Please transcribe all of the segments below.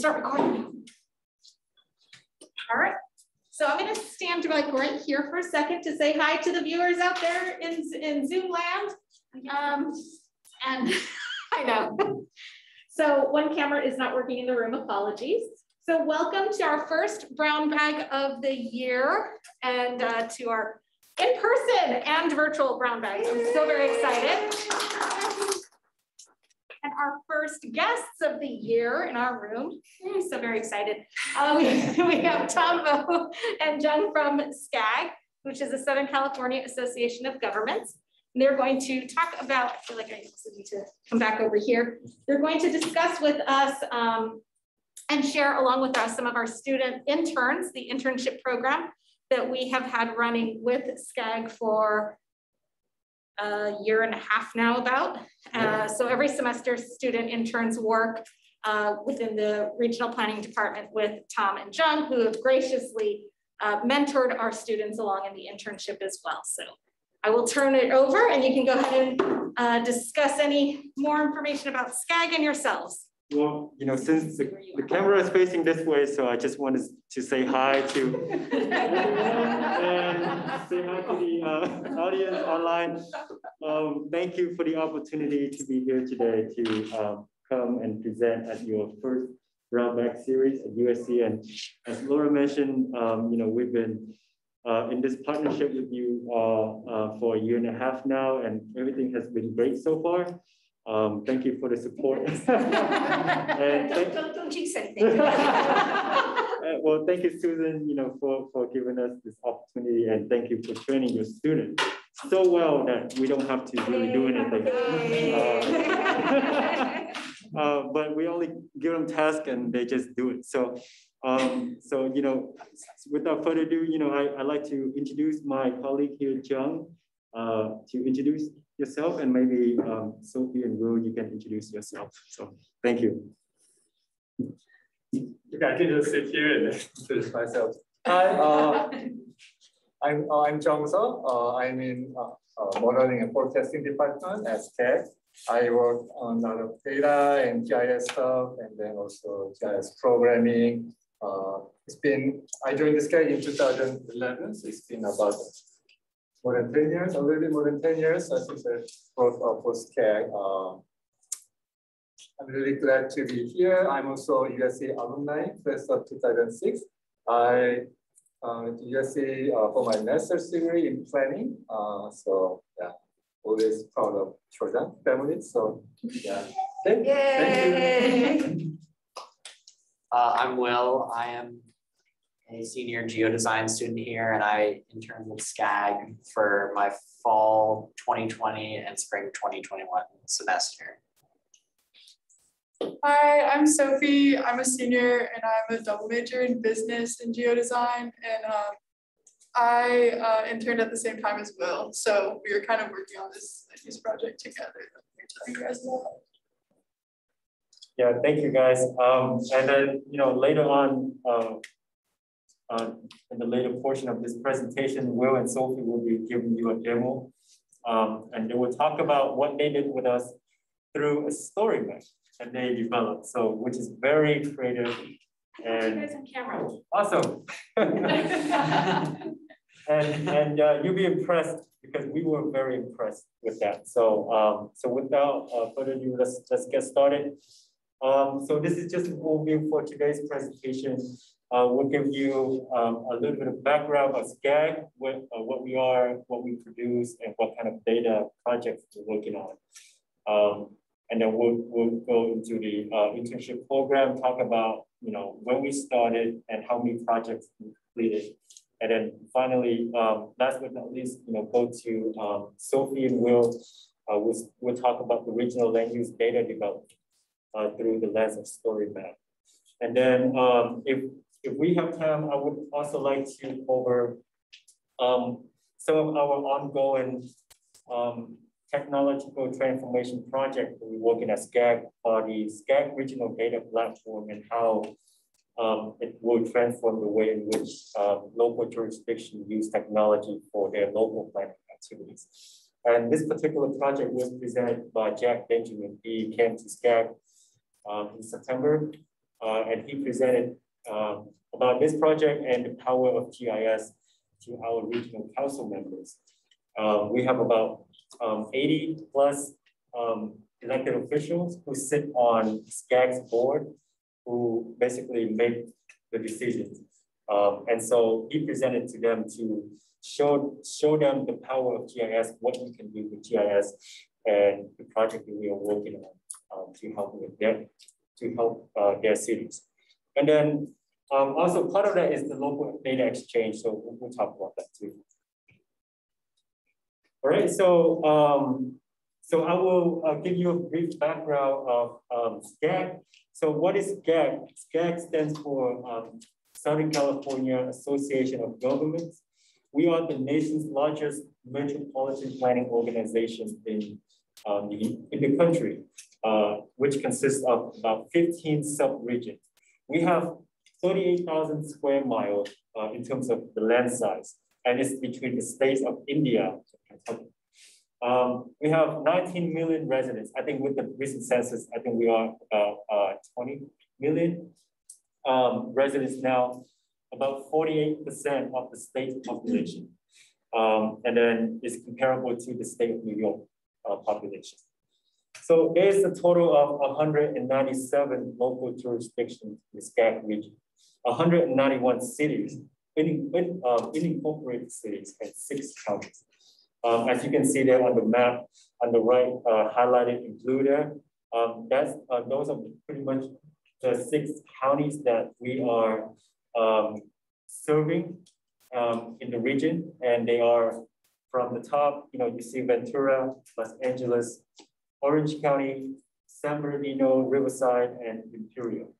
Start recording. All right. So I'm going to stand like right here for a second to say hi to the viewers out there in, in Zoom land. Um, and I know. So one camera is not working in the room, apologies. So welcome to our first brown bag of the year and uh, to our in-person and virtual brown bags. I'm so very excited and our first guests of the year in our room. I'm so very excited. Um, we have Tom Vo and Jung from SCAG, which is the Southern California Association of Governments. And they're going to talk about, I feel like I need to come back over here. They're going to discuss with us um, and share along with us some of our student interns, the internship program that we have had running with SCAG for a year and a half now about. Uh, so every semester student interns work uh, within the regional planning department with Tom and Jung, who have graciously uh, mentored our students along in the internship as well. So I will turn it over and you can go ahead and uh, discuss any more information about SCAG and yourselves. Well, you know, since the, the camera is facing this way, so I just wanted to say hi to and say hi to the uh, audience online. Um, thank you for the opportunity to be here today to um, come and present at your first Bag series at USC. And as Laura mentioned, um, you know, we've been uh, in this partnership with you uh, uh, for a year and a half now, and everything has been great so far. Um, thank you for the support. and don't, don't, don't jinx anything. Uh, well, thank you, Susan, you know, for, for giving us this opportunity and thank you for training your students so well that we don't have to really do anything. Uh, uh, but we only give them tasks and they just do it. So, um, so you know, without further ado, you know, I, I'd like to introduce my colleague here, Jung, uh, to introduce yourself and maybe um, Sophie and Will, you can introduce yourself. So thank you. Okay, I can just sit here and introduce myself. Hi, uh, I'm uh, I'm Jung So. Uh, I'm in uh, uh, modeling and forecasting department at SCAG. I work on a lot of data and GIS stuff, and then also GIS programming. Uh, it's been I joined the SCAG in 2011, so it's been about more than 10 years, a little bit more than 10 years, I think the growth of SCAG. Uh, I'm really glad to be here. I'm also USC alumni, class of 2006. I uh, went to USC uh, for my master's degree in planning. Uh, so yeah, always proud of Trojan family. So yeah, thank, thank you. Uh, I'm Will. I am a senior geodesign student here, and I interned with SCAG for my fall 2020 and spring 2021 semester. Hi, I'm Sophie. I'm a senior and I'm a double major in business and geodesign. And um, I uh, interned at the same time as Will. So we were kind of working on this, this project together. you guys. Yeah, thank you guys. Um, and then, you know, later on, uh, uh, in the later portion of this presentation, Will and Sophie will be giving you a demo. Um, and they will talk about what they did with us through a story map that they developed. So, which is very creative and you guys on camera. awesome. and and uh, you'll be impressed because we were very impressed with that. So, um, so without uh, further ado, let's let's get started. Um, so this is just an overview for today's presentation. Uh, we'll give you um, a little bit of background of SCAG, what, uh, what we are, what we produce, and what kind of data projects we're working on. Um, and then we'll, we'll go into the uh, internship program, talk about you know when we started and how many projects we completed. And then finally, um, last but not least, you know, go to um, Sophie and Will. Uh, we'll, we'll talk about the regional land use data development uh, through the lens of story map. And then um, if if we have time, I would also like to cover um, some of our ongoing um, technological transformation project that we're working at SCAG or the SCAG Regional Data Platform and how um, it will transform the way in which um, local jurisdictions use technology for their local planning activities. And this particular project was presented by Jack Benjamin. He came to SCAG um, in September uh, and he presented um, about this project and the power of GIS to our regional council members. Um, we have about um, 80 plus um, elected officials who sit on SCAG's board who basically make the decisions. Um, and so he presented to them to show, show them the power of GIS, what we can do with GIS and the project that we are working on um, to help with their, to help uh, their cities. And then um, also part of that is the local data exchange. So we'll, talk about that too. All right, so um, so I will uh, give you a brief background of um, SCAG. So what is SCAG? SCAG stands for um, Southern California Association of Governments. We are the nation's largest metropolitan planning organization in, um, the, in the country, uh, which consists of about 15 sub-regions. We have 38,000 square miles uh, in terms of the land size, and it's between the states of India. Um, we have 19 million residents. I think with the recent census, I think we are about uh, 20 million um, residents now, about 48% of the state population. Um, and then it's comparable to the state of New York uh, population. So there's a total of 197 local jurisdictions in the SCAG region, 191 cities, in, um, incorporated cities, and six counties. Um, as you can see there on the map, on the right, uh, highlighted in blue there, um, that's, uh, those are pretty much the six counties that we are um, serving um, in the region. And they are from the top, you know, you see Ventura, Los Angeles, Orange County, San Bernardino, Riverside, and Imperial.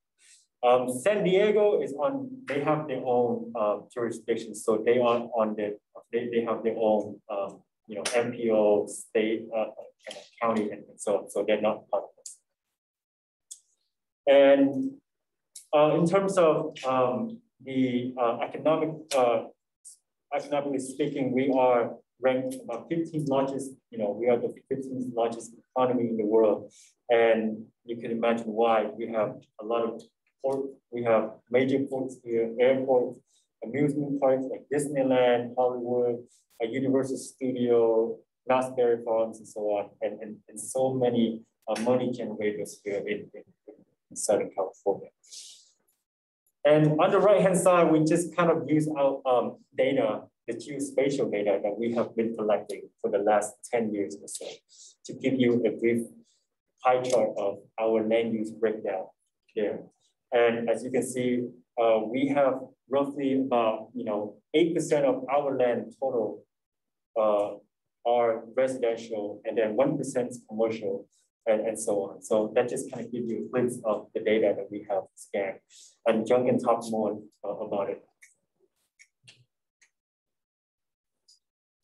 Um, San Diego is on, they have their own uh, jurisdiction. So they are on the, they, they have their own um, you know, MPO, state, uh, county, and so on. So they're not part of this. And uh, in terms of um, the uh, economic, uh, economically speaking, we are ranked about 15th largest, you know, we are the 15th largest economy in the world. And you can imagine why we have a lot of port, we have major ports here, airports, amusement parks like Disneyland, Hollywood, a Universal Studio, Knott's Berry Farms, and so on, and, and, and so many uh, money generators here in, in, in, Southern California. And on the right-hand side, we just kind of use our um, data, the geospatial data that we have been collecting for the last 10 years or so, to give you a brief pie chart of our land use breakdown here. And as you can see, uh, we have roughly about, you know, 8% of our land total uh, are residential and then 1% is commercial and, and so on. So that just kind of gives you a glimpse of the data that we have scanned. And Jung can talk more uh, about it.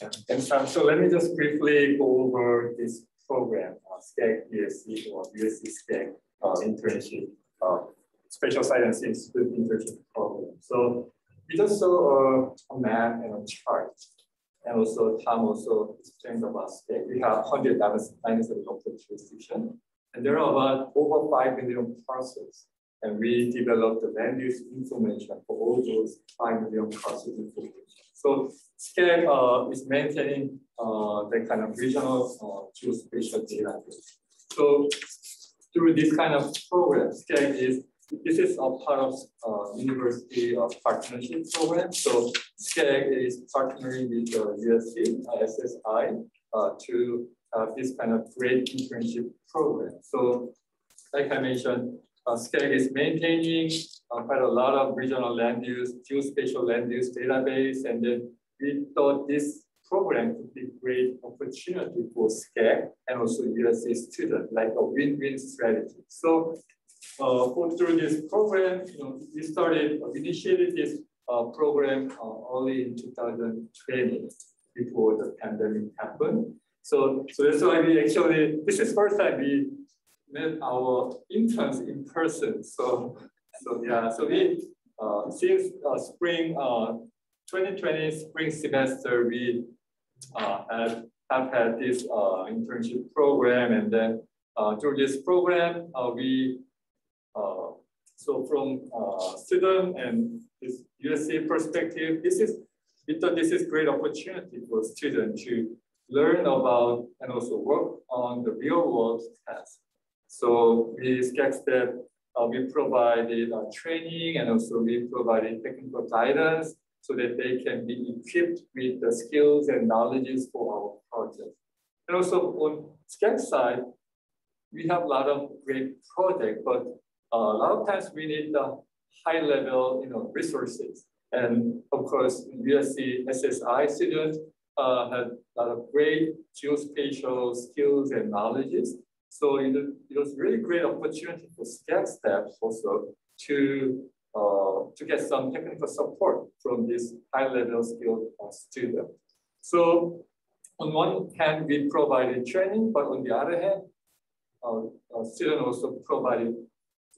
And um, so let me just briefly go over this program, uh, SCAG BSc or BSc SCAG uh, internship, uh, Spatial Science Institute internship program. So we just saw a, a map and a chart and also Tom also explained about that we have 197 local jurisdiction. And there are about over 5 million parcels. And we developed the land use information for all those 5 million parcels information. So SCAG uh, is maintaining uh, the kind of regional uh, geospatial data. So through this kind of program, SCAG is this is a part of uh, university uh, partnership program. So SCAG is partnering with the USC, SSI uh, to have this kind of great internship program. So like I mentioned, uh, SCAG is maintaining uh, quite a lot of regional land use, geospatial land use database, and then we thought this program could be great opportunity for SCAG and also USC students, like a win-win strategy. So uh, through this program, you know, we started, we initiated this uh, program uh, early in 2020 before the pandemic happened. So, so that's why we actually, this is first time we met our interns in person. So, so yeah, so we, uh, since uh, spring uh, 2020 spring semester, we uh, have, have had this uh, internship program. And then uh, through this program, uh, we uh, So from uh, student and this USC perspective, this is we thought this is great opportunity for students to learn about and also work on the real world tasks. So we SCAG that uh, we provided uh, training and also we provided technical guidance so that they can be equipped with the skills and knowledges for our project. And also on SCAG side, we have a lot of great projects, but uh, a lot of times we need the high level you know, resources. And of course, USC SSI students uh, had a lot of great geospatial skills and knowledges. So it, it was really great opportunity for SCAG staff also to uh, to get some technical support from this high level skilled uh, student. So on one hand, we provided training, but on the other hand, uh, student also provided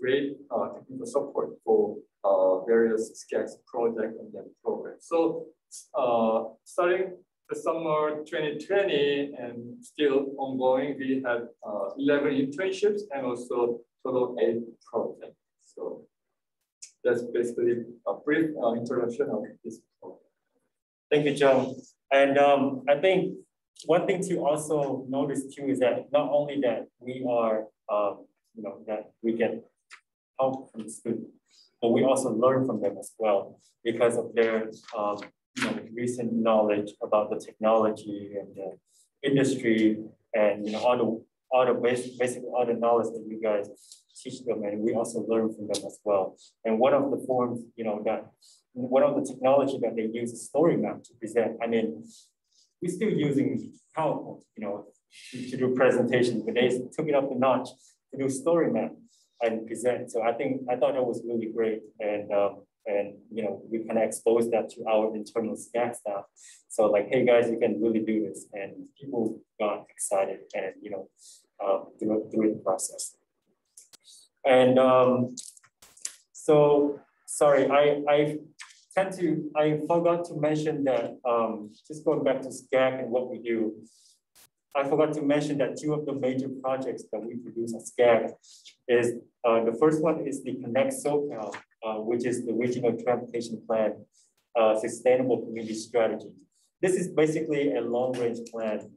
great uh, technical support for uh, various SCAG project and then program. So uh, starting the summer 2020 and still ongoing, we had uh, 11 internships and also total eight projects. So that's basically a brief uh, introduction of this program. Thank you, Joe. And um, I think one thing to also notice too is that not only that we are, um, you know, that we get help from the students, but we also learn from them as well because of their um, recent knowledge about the technology and the industry and you know all the all the basic basically all the knowledge that you guys teach them and we also learn from them as well. And one of the forms, you know, that one of the technology that they use is story map to present. I mean, we're still using PowerPoint, you know, to, to do presentations, but they took it up a notch to do story map and present. So I think I thought that was really great, and um, and you know we kind of exposed that to our internal SCAG staff. So like, hey guys, you can really do this, and people got excited, and you know, uh, through through the process. And um, so sorry, I I tend to I forgot to mention that um, just going back to SCAG and what we do. I forgot to mention that two of the major projects that we produce at SCAG is uh, the first one is the Connect SoCal, which is the Regional Transportation Plan uh, Sustainable Community Strategy. This is basically a long range plan.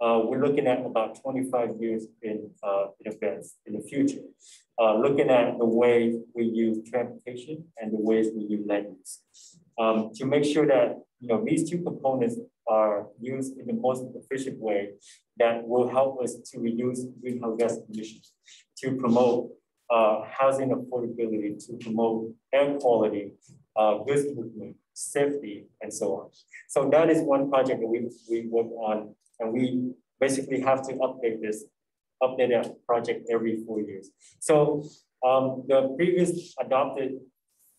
Uh, we're looking at about 25 years in, uh, in advance in the future, uh, looking at the way we use transportation and the ways we use land use um, to make sure that you know these two components are used in the most efficient way that will help us to reduce greenhouse gas emissions, to promote uh, housing affordability, to promote air quality, uh, goods movement, safety, and so on. So that is one project that we, we work on, and we basically have to update this, update that project every four years. So um, the previous adopted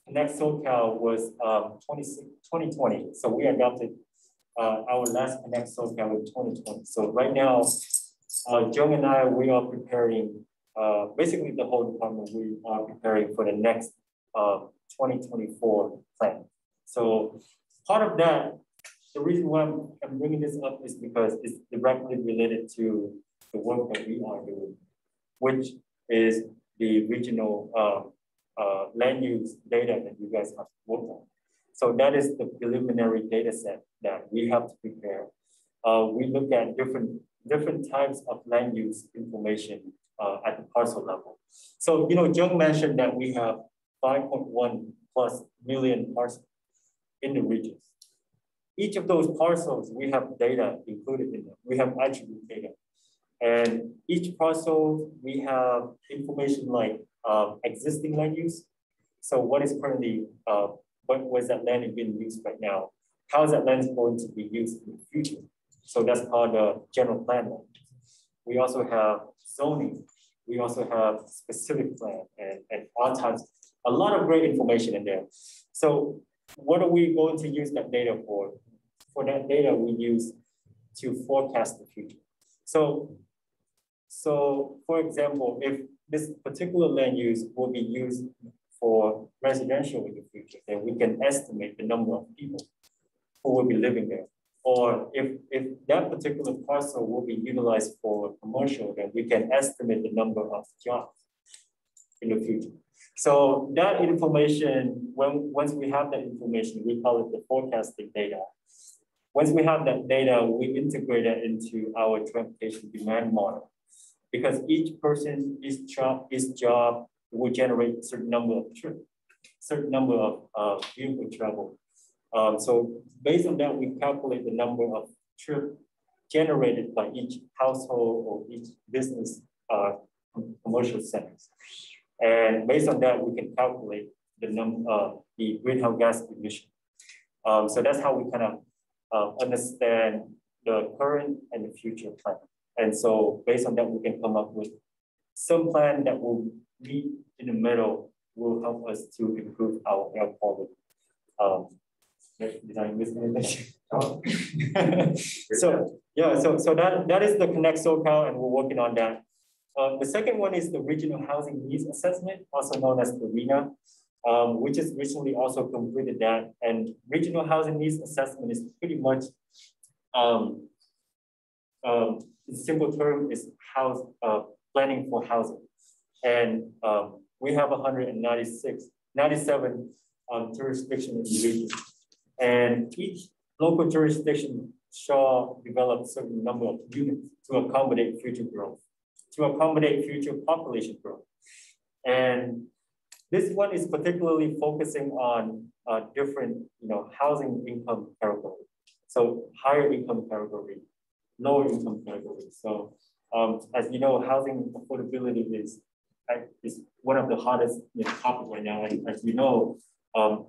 Connect SoCal was um, 20, 2020. So we adopted uh, our last Connect SoCal in 2020. So right now, uh, Jung and I, we are preparing, uh, basically the whole department, we are preparing for the next uh, 2024 plan. So part of that, the reason why I'm, bringing this up is because it's directly related to the work that we are doing, which is the regional uh, uh, land use data that you guys have worked on. So that is the preliminary data set that we have to prepare. Uh, we look at different, different types of land use information uh, at the parcel level. So, you know, Jung mentioned that we have 5.1 plus million parcels in the regions. Each of those parcels, we have data included in them. We have attribute data. And each parcel, we have information like uh, existing land use. So what is currently uh, what was that land being used right now? How is that land going to be used in the future? So that's called the general plan. We also have zoning. We also have specific plan and, and all a lot of great information in there. So what are we going to use that data for? For that data, we use to forecast the future. So, so for example, if this particular land use will be used for residential in the future, then we can estimate the number of people who will be living there. Or if, if that particular parcel will be utilized for commercial, then we can estimate the number of jobs in the future. So that information, when once we have that information, we call it the forecasting data. Once we have that data, we integrate it into our transportation demand model. Because each person, each job, each job will generate a certain number of certain number of uh, vehicle travel. Um, so based on that, we calculate the number of trip generated by each household or each business uh, commercial centers. And based on that, we can calculate the number, uh, the greenhouse gas emission. Um, so that's how we kind of uh, understand the current and the future plan. And so based on that, we can come up with some plan that will meet in the middle, will help us to improve our air quality. Um, did I miss so yeah, so so that that is the Connect SoCal, and we're working on that. Uh, the second one is the Regional Housing Needs Assessment, also known as the RHNA, um, which has recently also completed that. And Regional Housing Needs Assessment is pretty much, um, um, in simple term, is house uh, planning for housing. And um, we have 196, 97 um, jurisdictions in the region. And each local jurisdiction shall develop certain number of units to accommodate future growth, to accommodate future population growth. And this one is particularly focusing on uh, different you know, housing income category. So higher income category, lower income category. So um, as you know, housing affordability is, is one of the hottest you know, topic right now. And as you know, um,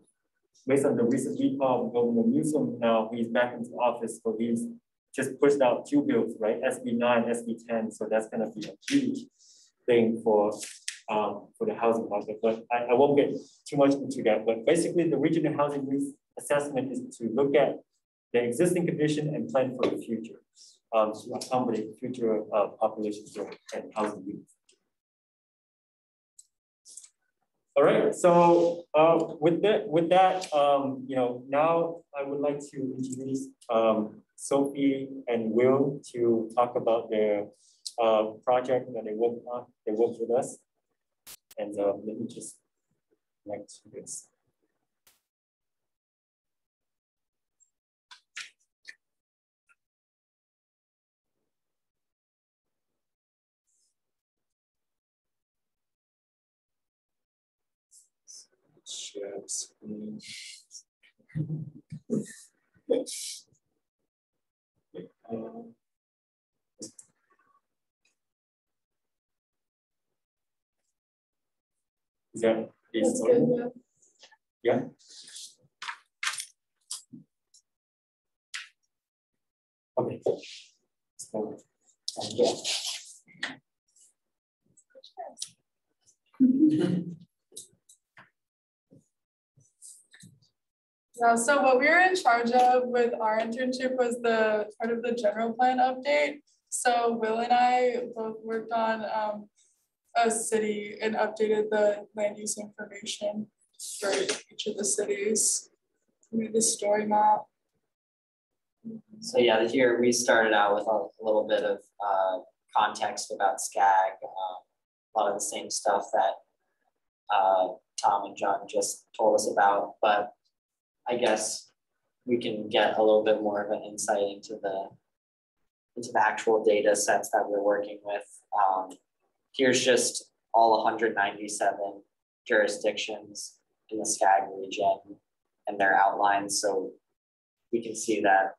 based on the recent recall of Governor Newsom, now he's back into office, so he's just pushed out two bills, right? SB 9, SB 10. So that's going to be a huge thing for um, for the housing market. But I, I won't get too much into that. But basically, the regional housing assessment is to look at the existing condition and plan for the future um, to accommodate future uh, population growth and housing needs. All right, so uh, with that, with that, um, you know, now I would like to introduce um, Sophie and Will to talk about their uh, project that they worked on. They worked with us, and uh, let me just connect to this. Share screen. is yeah. yeah? Okay. So, and yeah. Yeah, so what we were in charge of with our internship was the part of the general plan update. So Will and I both worked on um, a city and updated the land use information for each of the cities. We made the story map. So yeah, here we started out with a little bit of uh, context about SCAG, um, a lot of the same stuff that uh, Tom and Jung just told us about, but I guess we can get a little bit more of an insight into the into the actual data sets that we're working with. Um, here's just all 197 jurisdictions in the SCAG region and their outlines. So we can see that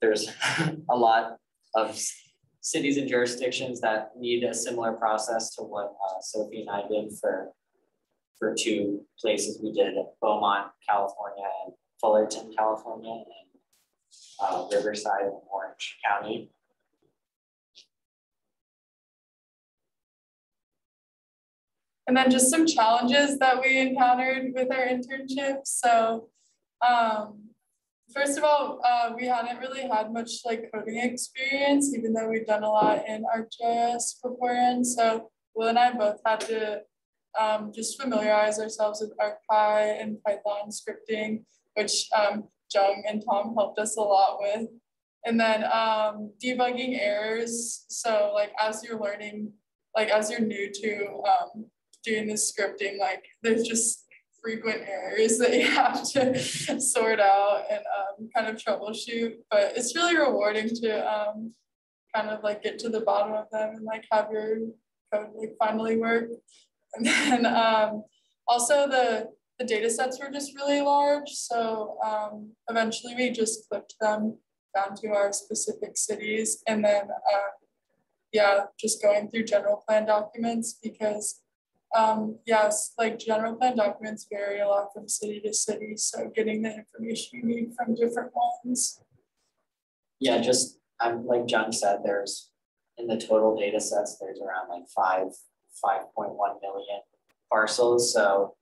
there's a lot of cities and jurisdictions that need a similar process to what uh, Sophie and I did for for two places we did Beaumont, California and Fullerton, California and uh, Riverside and Orange County. And then just some challenges that we encountered with our internship. So um, first of all, uh, we hadn't really had much like coding experience, even though we've done a lot in ArcGIS beforehand. So Will and I both had to um, just familiarize ourselves with ArcPy and Python scripting, which um, Jung and Tom helped us a lot with. And then um, debugging errors. So like as you're learning, like as you're new to um, doing this scripting, like there's just frequent errors that you have to sort out and um, kind of troubleshoot. But it's really rewarding to um, kind of like get to the bottom of them and like have your code like finally work. And then um, also the the data sets were just really large. So um, eventually we just clipped them down to our specific cities and then uh, yeah, just going through general plan documents because um, yes, like general plan documents vary a lot from city to city. So getting the information you need from different ones. Yeah, just I'm like Jung said, there's in the total data sets, there's around like five, 5.1 million parcels. So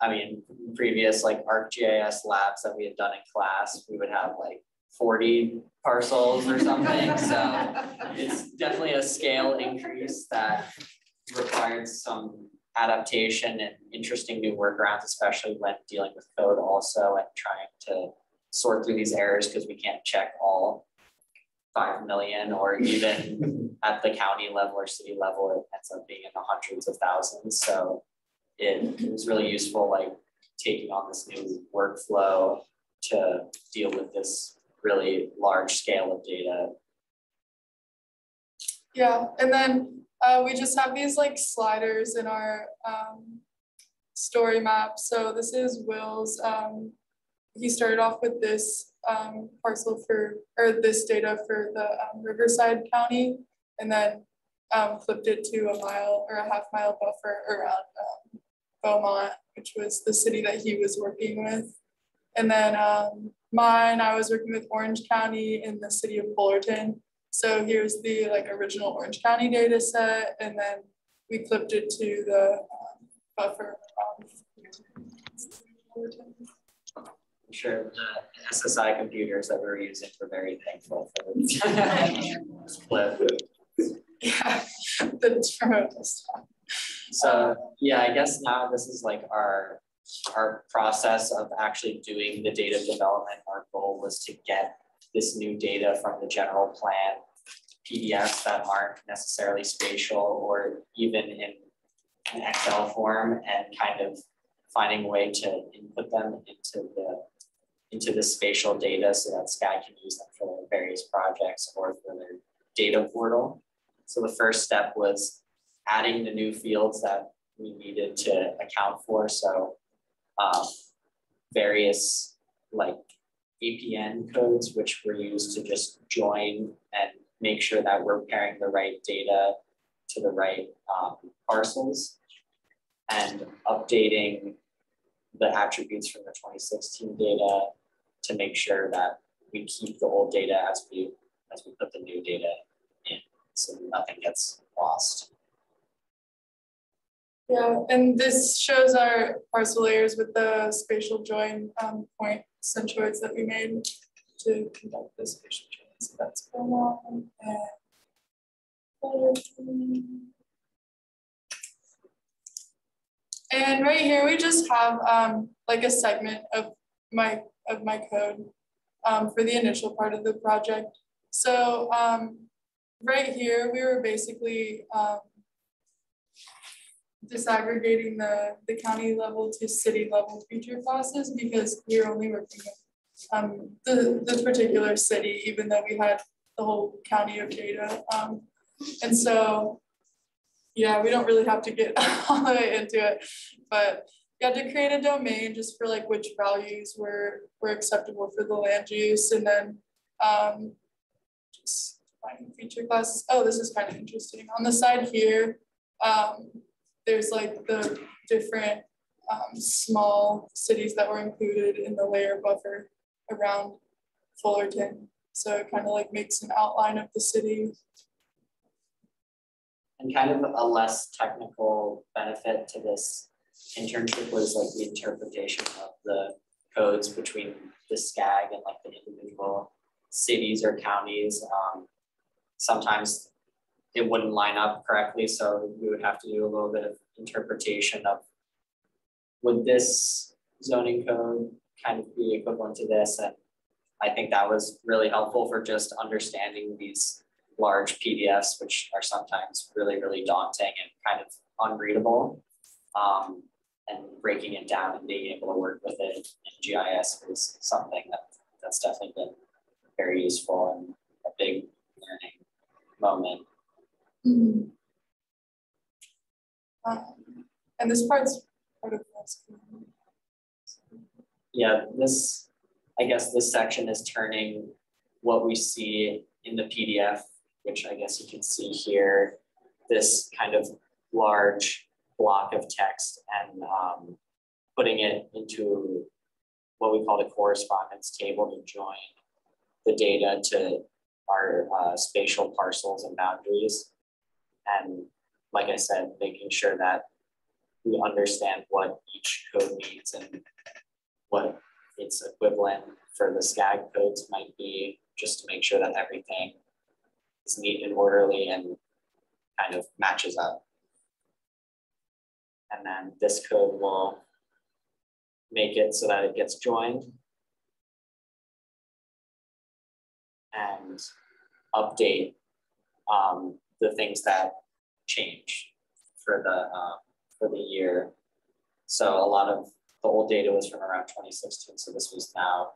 I mean, previous like ArcGIS labs that we had done in class, we would have like 40 parcels or something. so it's definitely a scale increase that required some adaptation and interesting new workarounds, especially when dealing with code also and trying to sort through these errors because we can't check all 5 million or even at the county level or city level, it ends up being in the hundreds of thousands. So it, it was really useful, like taking on this new workflow to deal with this really large scale of data. Yeah, and then uh, we just have these like sliders in our um, story map. So this is Will's. Um, he started off with this um, parcel for, or this data for the um, Riverside County, and then um, flipped it to a mile or a half mile buffer around um, Beaumont, which was the city that he was working with. And then um, mine, I was working with Orange County in the city of Fullerton. So here's the like original Orange County data set, and then we clipped it to the um, buffer. I'm sure the SSI computers that we are using were very thankful for this clip. Yeah, the remote desktop. So yeah, I guess now this is like our our process of actually doing the data development. Our goal was to get this new data from the general plan PDFs that aren't necessarily spatial or even in an Excel form and kind of finding a way to input them into the into the spatial data so that SCAG can use them for their various projects or for their data portal. So the first step was adding the new fields that we needed to account for. So um, various like APN codes, which were used to just join and make sure that we're pairing the right data to the right um, parcels and updating the attributes from the 2016 data to make sure that we keep the old data as we as we put the new data in so nothing gets lost. Yeah, and this shows our parcel layers with the spatial join um, point centroids that we made to conduct the spatial join. So that's going on. And, and right here, we just have um, like a segment of my of my code um, for the initial part of the project. So um, right here, we were basically um, disaggregating the, the county level to city level feature classes because we are only working with um, the, the particular city, even though we had the whole county of data. Um, and so, yeah, we don't really have to get all the way into it, but you had to create a domain just for like which values were, were acceptable for the land use. And then um, just finding feature classes. Oh, this is kind of interesting. On the side here, um, there's like the different um, small cities that were included in the layer buffer around Fullerton. So it kind of like makes an outline of the city. And kind of a less technical benefit to this internship was like the interpretation of the codes between the SCAG and like the individual cities or counties. Um, sometimes it wouldn't line up correctly. So we would have to do a little bit of interpretation of would this zoning code kind of be equivalent to this? And I think that was really helpful for just understanding these large PDFs, which are sometimes really, really daunting and kind of unreadable. Um, and breaking it down and being able to work with it in GIS is something that that's definitely been very useful and a big learning moment. Mhm. Um, and this part's part of this. Yeah, this, I guess this section is turning what we see in the PDF, which I guess you can see here, this kind of large block of text and um, putting it into what we call the correspondence table to join the data to our uh, spatial parcels and boundaries. And like I said, making sure that we understand what each code means and what its equivalent for the SCAG codes might be, just to make sure that everything is neat and orderly and kind of matches up. And then this code will make it so that it gets joined and update um, the things that change for the uh, for the year. So a lot of the old data was from around 2016, so this was now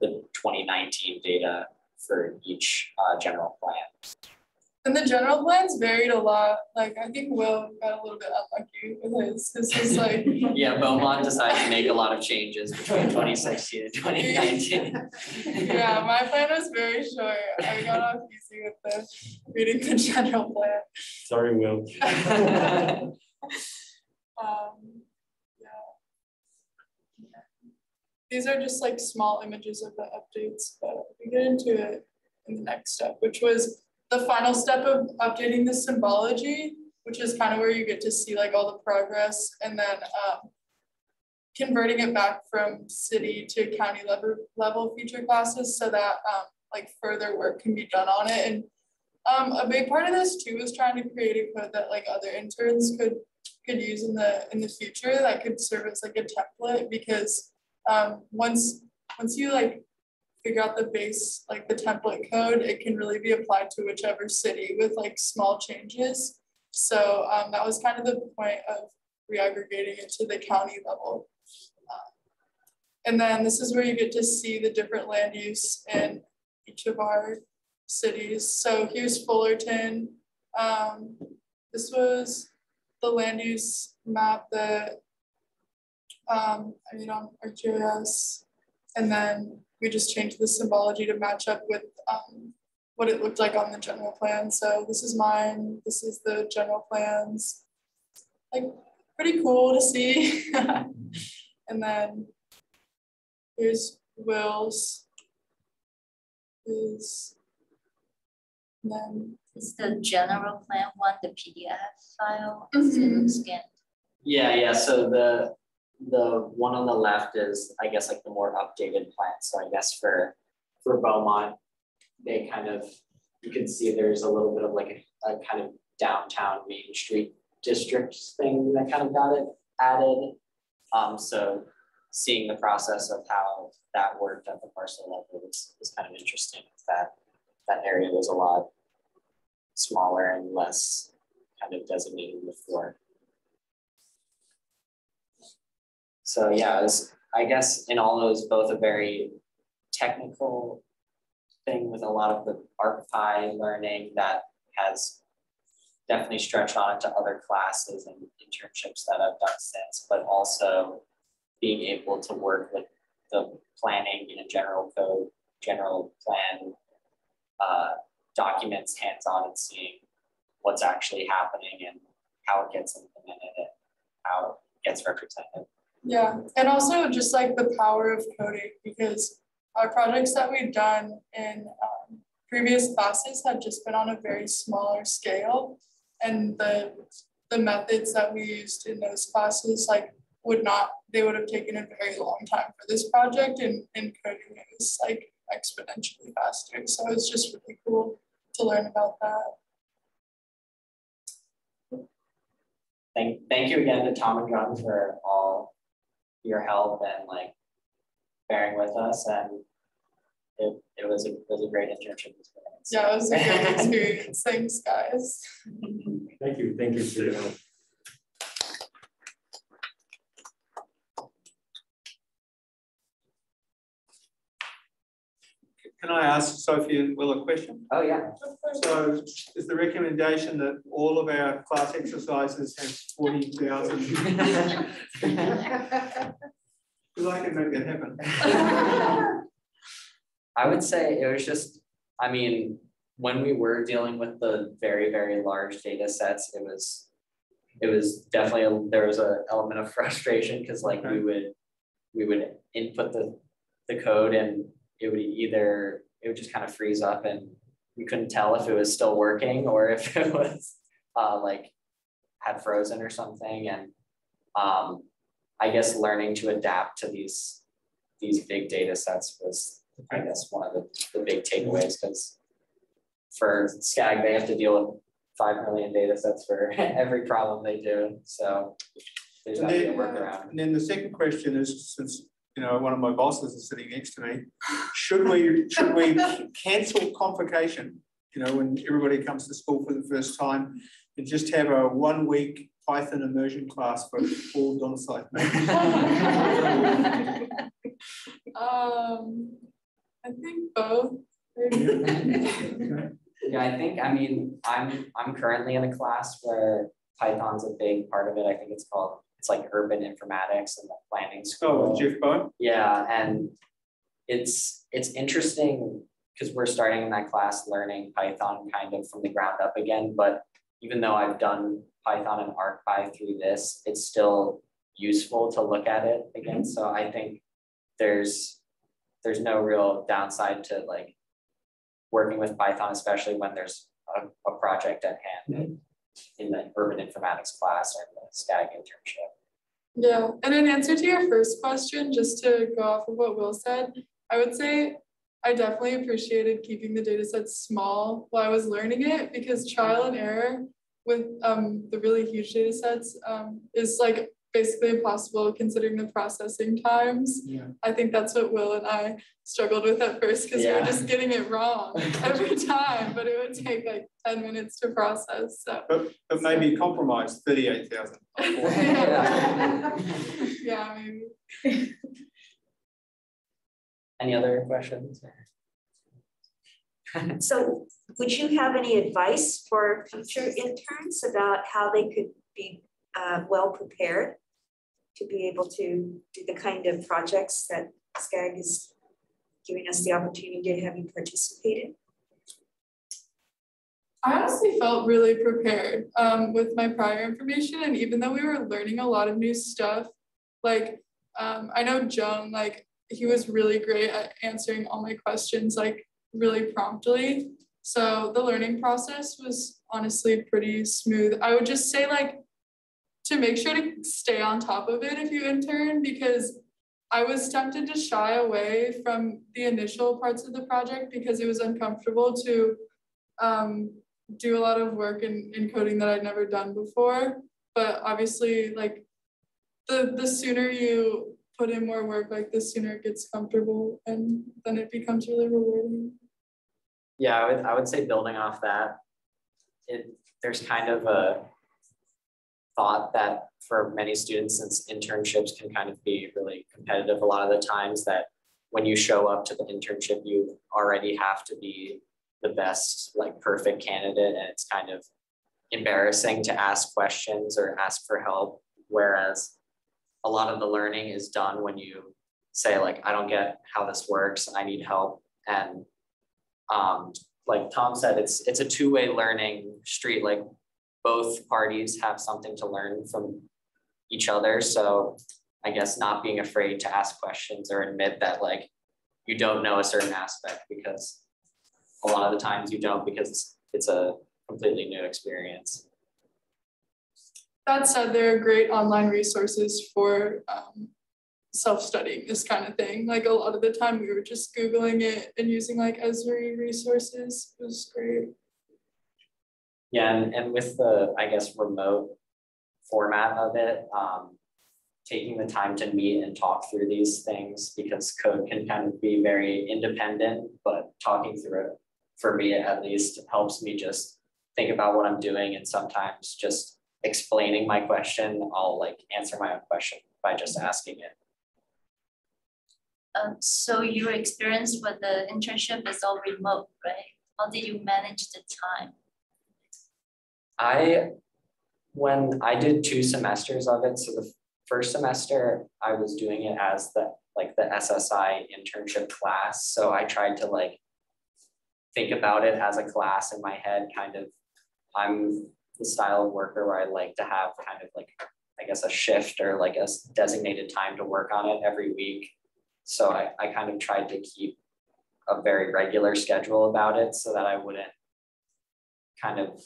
the 2019 data for each uh, general plan. And the general plans varied a lot. Like I think Will got a little bit unlucky with his. This is like Yeah, Beaumont decided to make a lot of changes between 2016 and 2019. yeah, my plan was very short. I got off easy with the reading the general plan. Sorry, Will. Um, yeah. These are just like small images of the updates, but we get into it in the next step, which was the final step of updating the symbology, which is kind of where you get to see like all the progress and then um, converting it back from city to county level, level feature classes so that um, like further work can be done on it. And um, a big part of this too was trying to create a code that like other interns could could use in the in the future that could serve as like a template because um, once once you like figure out the base, like the template code, it can really be applied to whichever city with like small changes. So um, that was kind of the point of reaggregating it to the county level. Uh, and then this is where you get to see the different land use in each of our cities. So here's Fullerton. Um, this was the land use map that um, I mean on ArcGIS. And then we just changed the symbology to match up with um, what it looked like on the general plan. So this is mine, this is the general plans. Like pretty cool to see. and then here's Will's. Is and then Is the general plan one the PDF file? Mhm. Scan. Yeah, yeah, so the, the one on the left is, I guess, like the more updated plan, so I guess for, for Beaumont, they kind of, you can see there's a little bit of like a, a kind of downtown Main Street district thing that kind of got it added. Um, so seeing the process of how that worked at the parcel level is, is kind of interesting, that, that area was a lot smaller and less kind of designated before. So yeah, was, I guess in all those, both a very technical thing with a lot of the ArcPy learning that has definitely stretched on to other classes and internships that I've done since, but also being able to work with the planning in a general code, general plan uh, documents hands-on and seeing what's actually happening and how it gets implemented and how it gets represented. Yeah, and also just like the power of coding because our projects that we've done in um, previous classes had just been on a very smaller scale. And the, the methods that we used in those classes like would not, they would have taken a very long time for this project and, and coding it was like exponentially faster. So it's just really cool to learn about that. Thank, thank you again to Tom and Jung for all your help and like bearing with us and it, it was a, it was a great internship experience. Yeah, it was a great experience. Thanks, guys. Thank you, thank you. for Can I ask Sophia Will a question? Oh, yeah. So is the recommendation that all of our class exercises have forty thousand? Because I can make that happen. I would say it was just, I mean, when we were dealing with the very, very large data sets, it was, it was definitely, a- there was a element of frustration because like we would, we would input the, the code and it would either, it would just kind of freeze up and we couldn't tell if it was still working or if it was uh, like had frozen or something. And um, I guess learning to adapt to these, these big data sets was I guess one of the, the big takeaways, because for SCAG, they have to deal with five million data sets for every problem they do, so there's And gotta be a then- And then the second question is, since, you know, one of my bosses is sitting next to me, should we, should we cancel convocation? You know, when everybody comes to school for the first time, and just have a one-week Python immersion class for all on-site. Um, I think both. Yeah, I think, I mean, I'm, I'm currently in a class where Python's a big part of it, I think it's called, it's like urban informatics and the planning oh, school. Oh, Jeff Bowen? Yeah, and it's it's interesting because we're starting in that class learning Python kind of from the ground up again. But even though I've done Python and ArcPy through this, it's still useful to look at it again. Mm-hmm. So I think there's there's no real downside to like working with Python, especially when there's a, a project at hand mm-hmm. In the urban informatics class or the SCAG internship. Yeah, and in answer to your first question, just to go off of what Will said, I would say I definitely appreciated keeping the data sets small while I was learning it because trial and error with um, the really huge data sets um, is like basically impossible considering the processing times. Yeah. I think that's what Will and I struggled with at first because we were just getting it wrong every time, but it would take like 10 minutes to process. So But, but maybe compromise thirty-eight thousand. yeah, yeah, maybe. Any other questions? So would you have any advice for future interns about how they could be uh, well prepared to be able to do the kind of projects that SCAG is giving us the opportunity to have you participate in? I honestly felt really prepared um, with my prior information. And even though we were learning a lot of new stuff, like um, I know Joan, like he was really great at answering all my questions, like really promptly. So the learning process was honestly pretty smooth. I would just say, like, to make sure to stay on top of it if you intern, because I was tempted to shy away from the initial parts of the project because it was uncomfortable to um, do a lot of work in, in coding that I'd never done before. But obviously, like the the sooner you put in more work, like the sooner it gets comfortable and then it becomes really rewarding. Yeah, I would, I would say building off that, it, there's kind of a thought that for many students, since internships can kind of be really competitive a lot of the times that when you show up to the internship, you already have to be the best, like perfect candidate. And it's kind of embarrassing to ask questions or ask for help. Whereas a lot of the learning is done when you say like, I don't get how this works, I need help. And um, like Tom said, it's it's a two-way learning street. Like both parties have something to learn from each other. So I guess not being afraid to ask questions or admit that like you don't know a certain aspect because a lot of the times you don't because it's, a completely new experience. That said, there are great online resources for um, self-studying this kind of thing. Like a lot of the time we were just Googling it and using like Esri resources It was great. Yeah, and, and with the, I guess, remote format of it, um, taking the time to meet and talk through these things because code can kind of be very independent, but talking through it for me at least helps me just think about what I'm doing and sometimes just explaining my question, I'll like answer my own question by just asking it. Um, so your experience with the internship is all remote, right? How did you manage the time? I, when I did two semesters of it, so the first semester I was doing it as the like the SSI internship class. So I tried to like think about it as a class in my head, kind of. I'm the style of worker where I like to have kind of like, I guess, a shift or like a designated time to work on it every week. So I, I kind of tried to keep a very regular schedule about it so that I wouldn't kind of,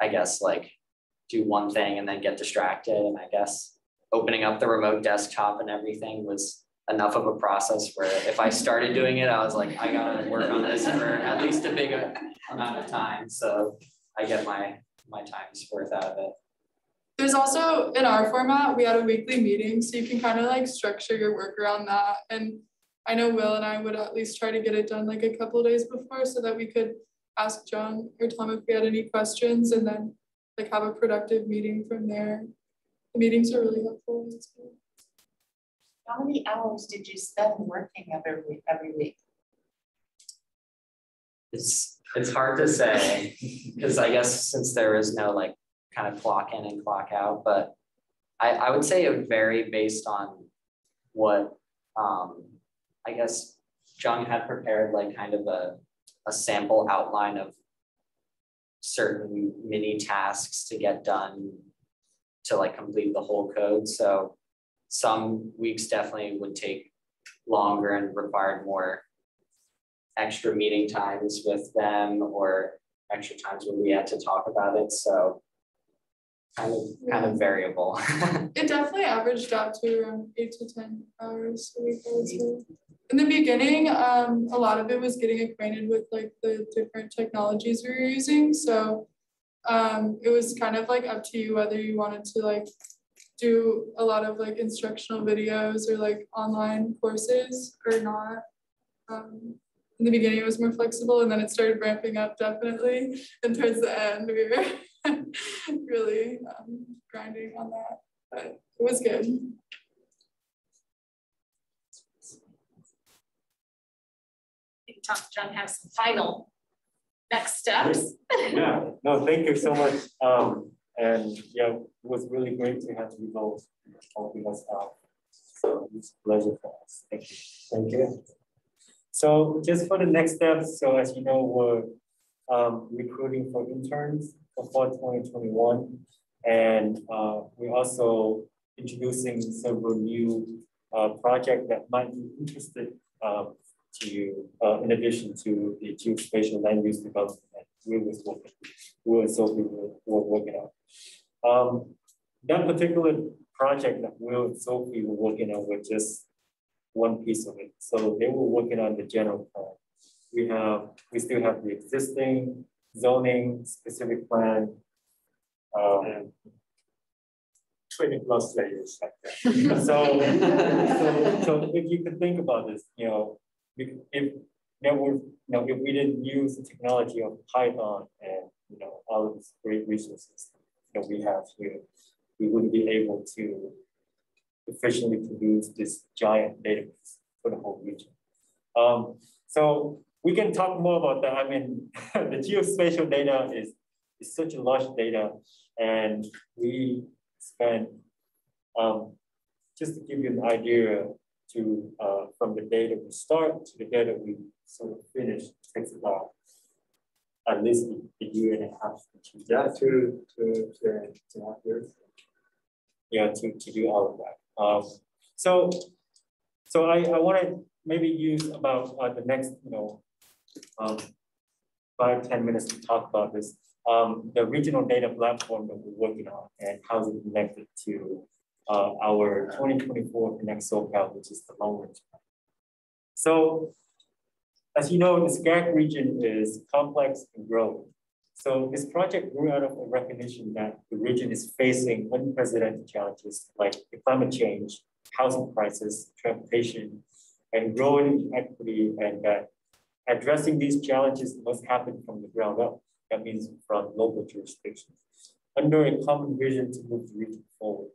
I guess, like do one thing and then get distracted. And I guess opening up the remote desktop and everything was enough of a process where if I started doing it, I was like, I gotta work on this for at least a big amount of time. So I get my my time's worth out of it. There's also in our format, we had a weekly meeting, so you can kind of like structure your work around that. And I know Will and I would at least try to get it done like a couple days before so that we could ask John or Tom if we had any questions and then like have a productive meeting from there. The meetings are really helpful. How many hours did you spend working every week, every week? It's it's hard to say because I guess since there is no like kind of clock in and clock out, but I, I would say it would vary based on what um, I guess Jung had prepared like kind of a, a sample outline of certain mini tasks to get done to like complete the whole code. So some weeks definitely would take longer and required more extra meeting times with them or extra times when we had to talk about it. So kind of kind of variable. it definitely averaged out to around eight to ten hours a week, I would say. In the beginning, um, a lot of it was getting acquainted with like the different technologies we were using. So um, it was kind of like up to you whether you wanted to like do a lot of like instructional videos or like online courses or not. Um, in the beginning it was more flexible and then it started ramping up definitely. And towards the end we were really um, grinding on that, but it was good. John has some final next steps. yeah, no, thank you so much. Um, and yeah, it was really great to have you both helping us out. So it's a pleasure for us. Thank you. Thank you. So just for the next steps, so as you know, we're um, recruiting for interns for fall 2021. And uh, we're also introducing several new uh, projects that might be interested um, to you, uh, in addition to the geospatial land use development that we was working, we and Sophie were, were working on. Um, that particular project that Will and Sophie were working on was just one piece of it. So they were working on the general plan. We have, we still have the existing zoning specific plan. Um, 20 plus layers like that. so, so, so if you could think about this, you know, if there you know, if we didn't use the technology of Python and, you know, all of these great resources that we have here, we wouldn't be able to efficiently produce this giant database for the whole region. Um, so we can talk more about that. I mean, the geospatial data is, is such a large data and we spend, um, just to give you an idea to, uh, from the day that we start to the day that we sort of finish, takes about at least a year and a half. Yeah, two, two, two and a half years. Yeah, to, to do all of that. Um, so, so I, I want to maybe use about uh, the next, you know, um, five ten minutes to talk about this. Um, the regional data platform that we're working on and how is it connected to uh, our 2024 Connect SoCal, which is the long range. So, as you know, the SCAG region is complex and growing. So this project grew out of a recognition that the region is facing unprecedented challenges like climate change, housing crisis, transportation, and growing inequity, and that addressing these challenges must happen from the ground up. That means from local jurisdictions, under a common vision to move the region forward.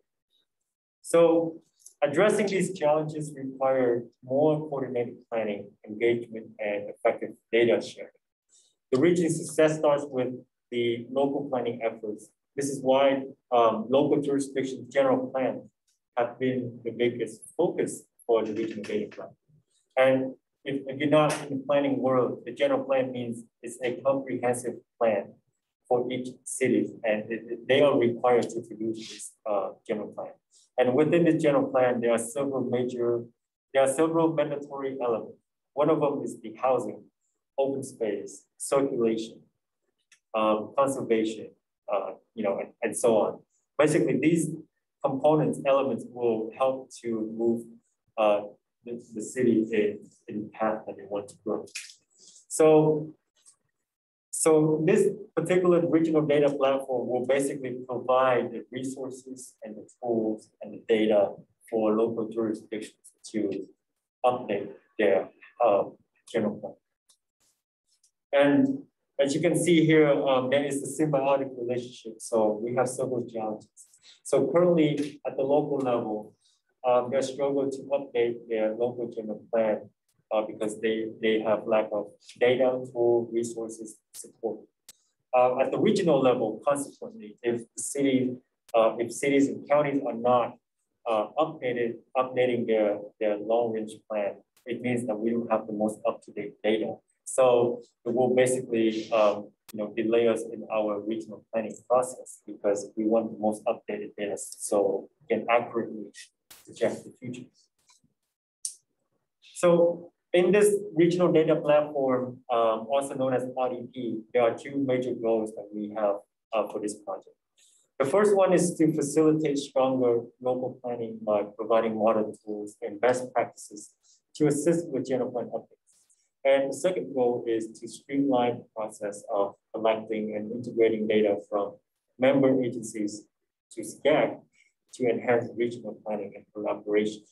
So addressing these challenges require more coordinated planning, engagement, and effective data sharing. The region's success starts with the local planning efforts. This is why um, local jurisdiction general plans have been the biggest focus for the regional data plan. And if, if you're not in the planning world, the general plan means it's a comprehensive plan for each city, and it, it, they are required to produce this uh, general plan. And within this general plan, there are several major, there are several mandatory elements. One of them is the housing, open space, circulation, um, conservation, uh, you know, and, and so on. Basically, these components, elements will help to move uh, the, the city in, in the path that they want to grow. So, so this particular regional data platform will basically provide the resources and the tools and the data for local jurisdictions to update their uh, general plan. And as you can see here, um, there is a symbiotic relationship. So we have several challenges. So currently at the local level, um, they struggle to update their local general plan uh, because they, they have lack of data, tool, resources, support. Uh, at the regional level, consequently, if the city, uh, if cities and counties are not uh, updated, updating their, their long range plan, it means that we don't have the most up-to-date data. So it will basically um, you know, delay us in our regional planning process because we want the most updated data so we can accurately project the future. So in this regional data platform, um, also known as RDP, there are two major goals that we have uh, for this project. The first one is to facilitate stronger local planning by providing modern tools and best practices to assist with general plan updates. And the second goal is to streamline the process of collecting and integrating data from member agencies to SCAG to enhance regional planning and collaboration.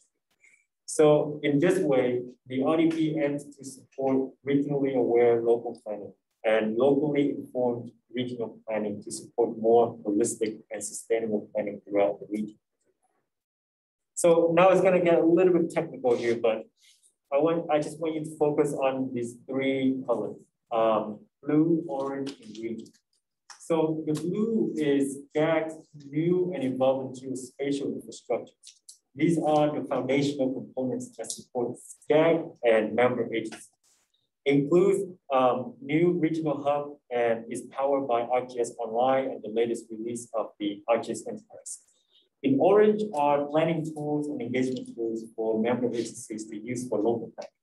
So in this way, the RDP aims to support regionally aware local planning and locally informed regional planning to support more holistic and sustainable planning throughout the region. So now it's gonna get a little bit technical here, but I want I just want you to focus on these three colors, um, blue, orange, and green. So the blue is SCAG's new and evolving geospatial infrastructure. These are the foundational components that support SCAG and member agencies. Includes um, new regional hub and is powered by ArcGIS Online and the latest release of the ArcGIS Enterprise. In orange are planning tools and engagement tools for member agencies to use for local planning.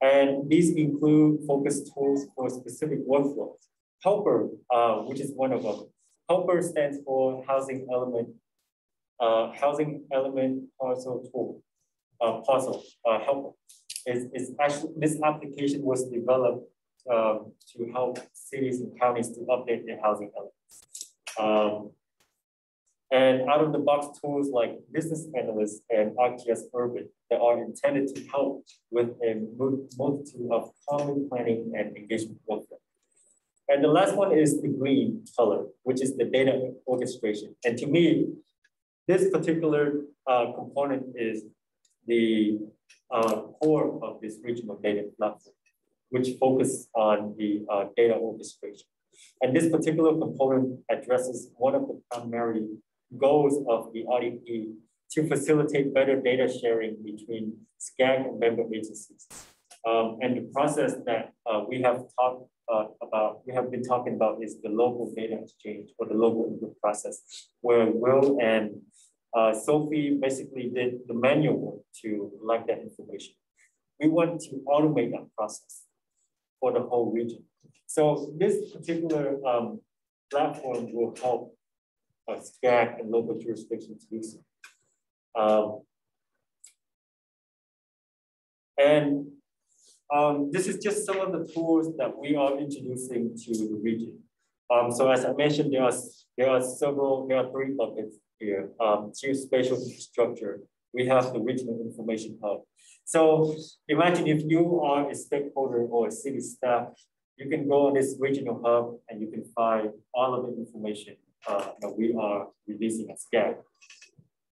And these include focus tools for specific workflows. Helper, uh, which is one of them. Helper stands for Housing Element, uh, Housing Element Parcel Tool, uh, Parcel uh, Helper. Is, is actually, this application was developed um, to help cities and counties to update their housing elements. Um, and out of the box tools like Business Analyst and ArcGIS Urban that are intended to help with a multitude of common planning and engagement workflow. And the last one is the green color, which is the data orchestration. And to me, this particular uh, component is the uh, core of this regional data platform, which focuses on the uh, data orchestration. And this particular component addresses one of the primary goals of the RDP to facilitate better data sharing between SCAG and member agencies. Um, and the process that uh, we have talked uh, about, we have been talking about is the local data exchange or the local input process, where Will and uh, Sophie basically did the manual work to collect that information. We want to automate that process for the whole region. So this particular um, platform will help uh, SCAG and local jurisdictions do so. Um, and um, this is just some of the tools that we are introducing to the region. Um, so as I mentioned, there are, there are several, there are three buckets here. Um, geospatial infrastructure, we have the regional information hub. So imagine if you are a stakeholder or a city staff, you can go on this regional hub and you can find all of the information uh, that we are releasing as SCAG.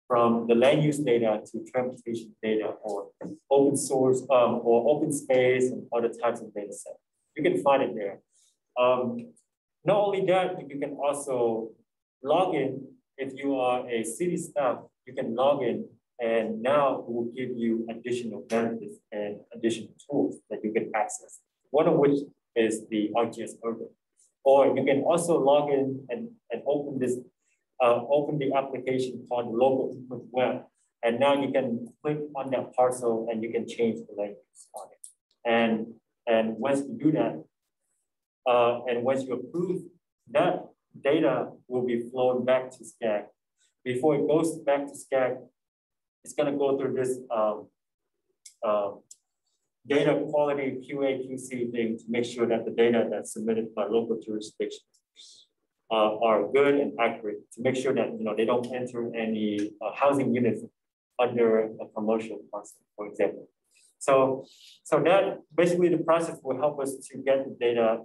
From the land use data to transportation data or open source um, or open space and other types of data set. You can find it there. Um, not only that, you can also log in if you are a city staff, you can log in and now it will give you additional benefits and additional tools that you can access. One of which is the ArcGIS Urban. Or you can also log in and, and open this, uh, open the application called local input web. And now you can click on that parcel and you can change the language on it. And, and once you do that, uh, and once you approve, that data will be flown back to SCAG. Before it goes back to SCAG, it's going to go through this um, uh, data quality QA QC thing to make sure that the data that's submitted by local jurisdictions uh, are good and accurate to make sure that you know they don't enter any uh, housing units under a commercial parcel, for example. So, so that basically the process will help us to get the data,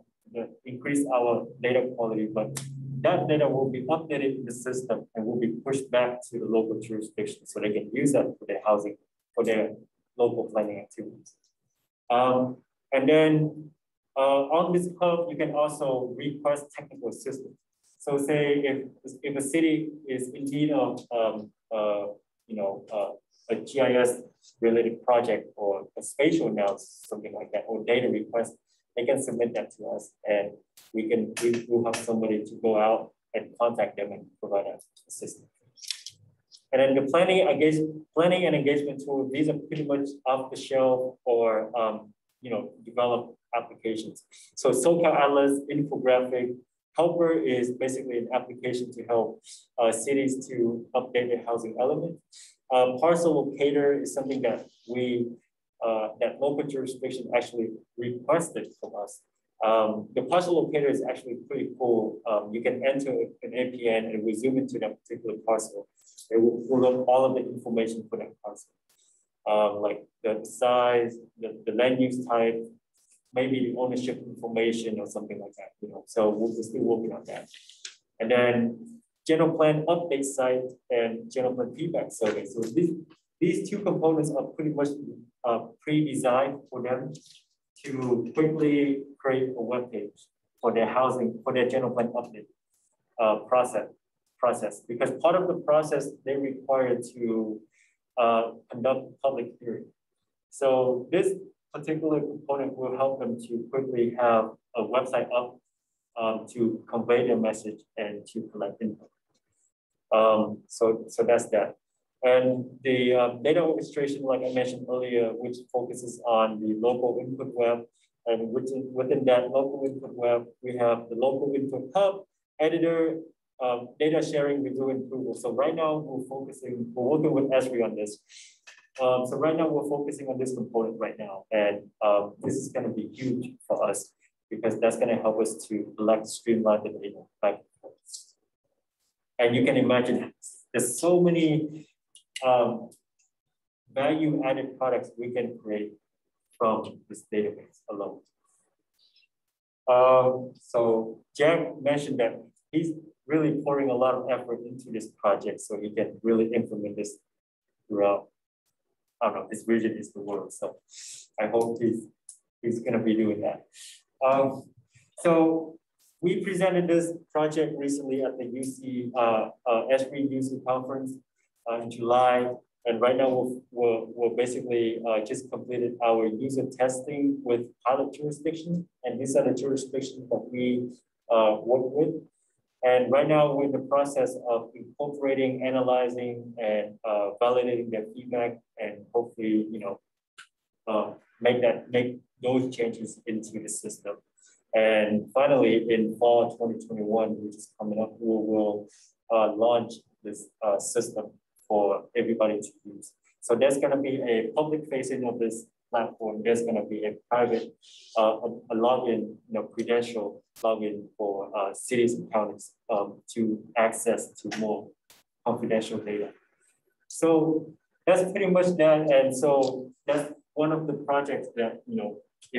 increase our data quality, but that data will be updated in the system and will be pushed back to the local jurisdiction so they can use that for their housing, for their local planning activities. Um, and then uh, on this hub, you can also request technical assistance. So say if, if a city is in need of, um, uh, you know, a GIS related project or a spatial analysis, something like that, or data request, they can submit that to us and we can, we will have somebody to go out and contact them and provide us assistance. And then the planning, engagement, planning and engagement tool, these are pretty much off the shelf or, um, you know, developed applications. So SoCal Atlas infographic helper is basically an application to help uh, cities to update their housing element. Uh, parcel locator is something that we uh, that local jurisdiction actually requested from us. Um, the parcel locator is actually pretty cool. Um, you can enter an APN and we zoom into that particular parcel. It will pull up all of the information for that parcel, um, like the size, the, the land use type, maybe ownership information or something like that. You know, so we're still working on that. And then general plan update site and general plan feedback survey. So these these two components are pretty much uh, pre-designed for them to quickly create a web page for their housing, for their general plan update uh, process, process. Because part of the process, they require to uh, conduct public hearing. So this particular component will help them to quickly have a website up um, to convey their message and to collect input. Um, so, so that's that. And the uh, data orchestration, like I mentioned earlier, which focuses on the local input web. And within, within that local input web, we have the local input hub, editor, um, data sharing, review, and approval. So right now we're focusing, we're working with Esri on this. Um, so right now we're focusing on this component right now. And um, this is gonna be huge for us because that's gonna help us to collect, streamline the data back and you can imagine there's so many um, value added products we can create from this database alone. Um, so Jack mentioned that he's really pouring a lot of effort into this project so he can really implement this throughout, I don't know, this region is the world. So I hope he's, he's gonna be doing that. Um, so we presented this project recently at the UC, uh, uh, Esri UC conference uh, in July. And right now we're, we're, we're basically uh, just completed our user testing with pilot jurisdictions. And these are the jurisdictions that we uh, work with. And right now we're in the process of incorporating, analyzing, and uh, validating their feedback, and hopefully, you know, uh, make that make those changes into the system. And finally, in fall 2021, which is coming up, we will uh, launch this uh, system for everybody to use. So there's going to be a public facing of this platform, there's gonna be a private, uh, a a login, you know, credential login for, uh, cities and counties, um, to access to more confidential data. So that's pretty much that, and so that's one of the projects that, you know,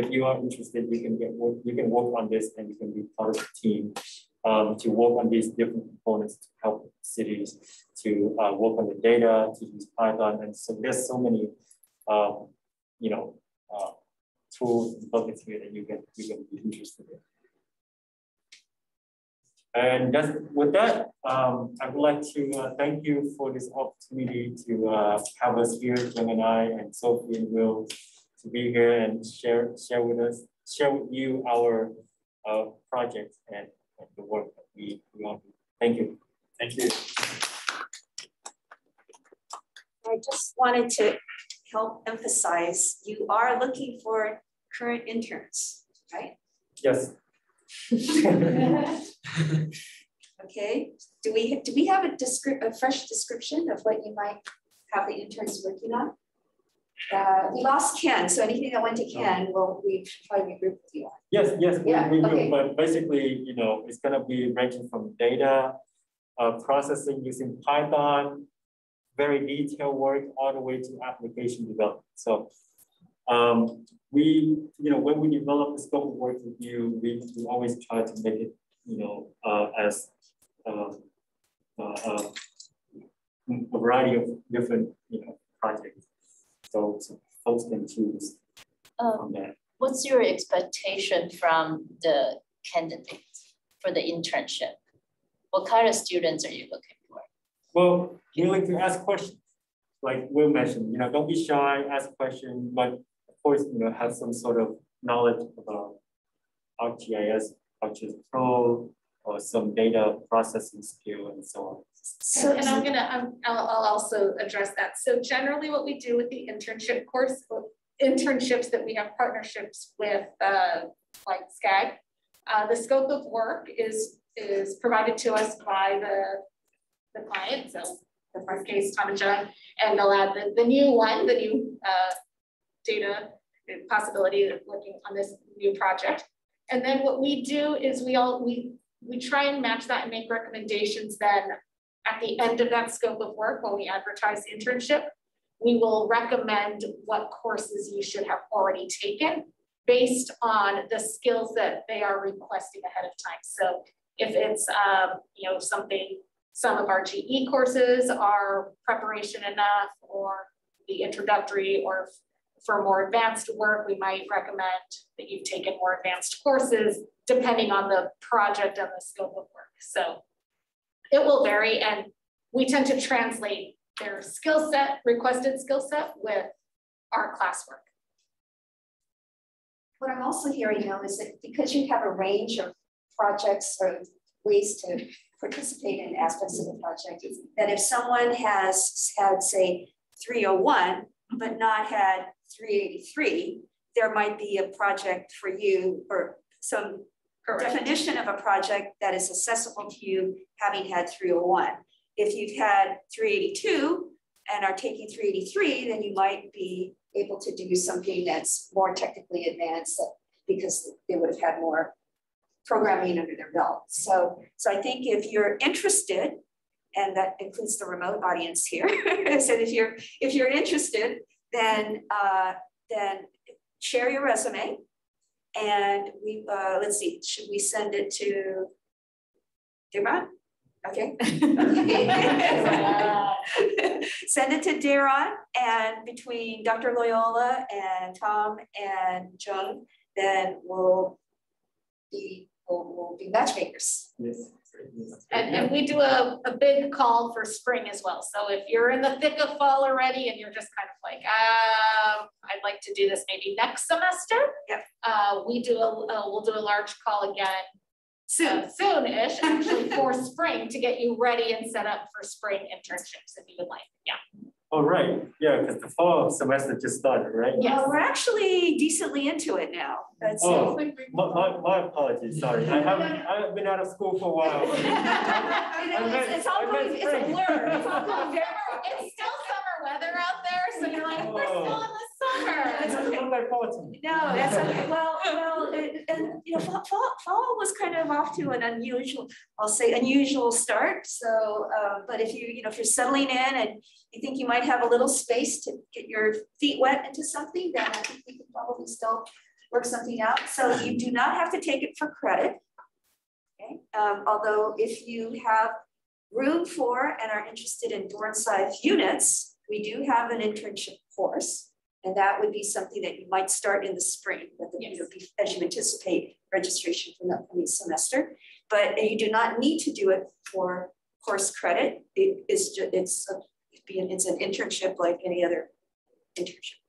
if you are interested, you can get, work. you can work on this and you can be part of the team um, to work on these different components to help cities to uh, work on the data, to use Python. And so there's so many, um, you know, uh, tools and buckets here that you can, you can be interested in. And just with that, um, I would like to uh, thank you for this opportunity to uh, have us here, Jung and I, and Sophie and Will, to be here and share share with us, share with you our uh, project and, and the work that we, we want. Thank you. Thank you. I just wanted to help emphasize, you are looking for current interns, right? Yes. Okay, do we, do we have a descrip, a fresh description of what you might have the interns working on? Uh, we lost Ken, so anything that went to Ken, well, we should probably regroup with you on. Yes, yes, we, Yeah, we will, okay. but basically, you know, it's gonna be ranging from data, uh, processing using Python, very detailed work, all the way to application development. So, um, we, you know, when we develop the scope of work with you, we, we always try to make it, you know, uh, as, um, uh, uh, a variety of different, you know, projects. So, so folks can choose Um, that. what's your expectation from the candidates for the internship? What kind of students are you looking Well, willing to ask questions, like Will mentioned, you know, don't be shy, ask questions, but of course, you know, have some sort of knowledge about ArcGIS, ArcGIS Pro, or some data processing skill and so on. So, and I'm gonna, I'm, I'll, I'll also address that. So generally what we do with the internship course, internships that we have partnerships with, uh, like SCAG, uh, the scope of work is, is provided to us by the, the client, so the first case, Tom and John, and they'll add the, the new one, the new, uh, data possibility of working on this new project. And then what we do is we all, we, we try and match that and make recommendations then at the end of that scope of work, when we advertise the internship, we will recommend what courses you should have already taken based on the skills that they are requesting ahead of time. So if it's, um, you know, something, some of our GE courses are preparation enough or the introductory or for more advanced work, we might recommend that you've taken more advanced courses depending on the project and the scope of work. So it will vary and we tend to translate their skill set, requested skill set with our classwork. What I'm also hearing now is that because you have a range of projects or ways to participate in aspects of the project, that if someone has had, say, 301, but not had 383, there might be a project for you or some definition of a project that is accessible to you having had 301. If you've had 382 and are taking 383, then you might be able to do something that's more technically advanced because they would have had more programming under their belt. So, so I think if you're interested, and that includes the remote audience here, so if you're if you're interested, then uh, then share your resume, and we uh, let's see, should we send it to Deron? Okay. Send it to Deron, and between Dr. Loyola and Tom and Jung, then we'll be we'll, we'll be matchmakers. Yes. And, and we do a, a big call for spring as well. So if you're in the thick of fall already and you're just kind of like, um, I'd like to do this maybe next semester. Yep. Uh, we do a, uh, we'll do a large call again soon, soon-ish, actually for spring to get you ready and set up for spring internships if you would like. Yeah. All right, yeah, because the fall semester just started, right? Yeah, Well, we're actually decently into it now. That's Oh, My, my, my apologies, sorry, I haven't, I haven't been out of school for a while. You know, it's, it's all going, it's a blur, it's all going very. It's still summer weather out there, so you're like, we're still oh. in the summer. By fourteen. No, that's okay. Well, well, it- and you know, fall, fall, fall was kind of off to an unusual, I'll say unusual start. So, uh, but if you, you know, if you're settling in and you think you might have a little space to get your feet wet into something, then I think we could probably still work something out. So you do not have to take it for credit. Okay, um, although if you have room for and are interested in dorm size units, we do have an internship course. And that would be something that you might start in the spring, but the- you know, as you anticipate registration for the upcoming semester. But you do not need to do it for course credit. It is ju- it's a, it'd be an- it's an internship like any other internship.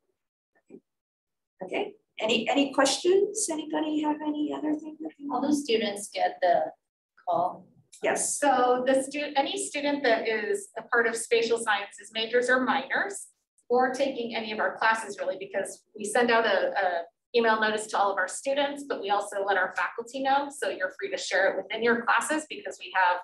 Okay, any, any questions? Anybody have any other thing? that All the students get the call. Yes, So the student, any student that is a part of spatial sciences majors or minors, or taking any of our classes really, because we send out a, a email notice to all of our students, but we also let our faculty know, so you're free to share it within your classes, because we have